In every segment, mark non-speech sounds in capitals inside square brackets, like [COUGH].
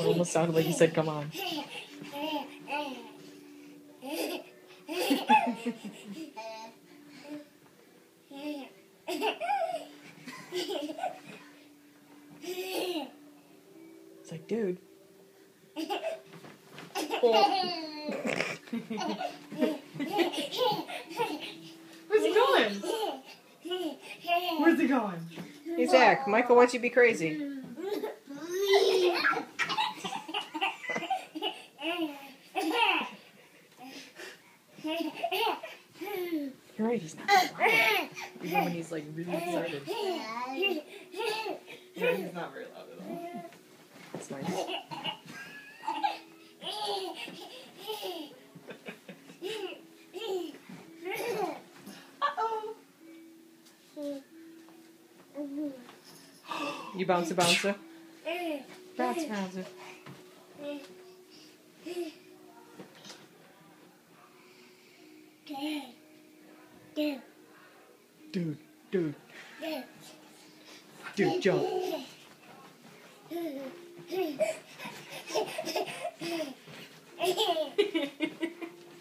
It almost sounded like he said, "Come on." It's like, dude. Where's he going? Where's he going? Hey Zach, Michael wants you to be crazy. [LAUGHS] You're right, he's not loud. Even when he's like really excited. Yeah, he's not very loud at all. That's nice. You bounce a bouncer? Bounce bouncer. Dude, dude, dude, dude, jump.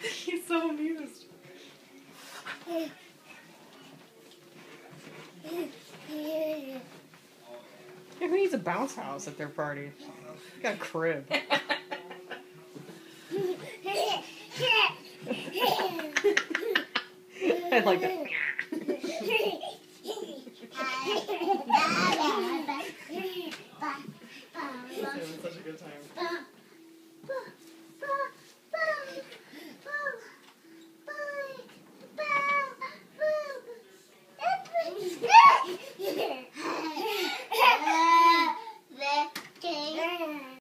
He's so amused. Who needs a bounce house at their party? Got a crib. [LAUGHS] head like [LAUGHS] [LAUGHS] that. it such a good time.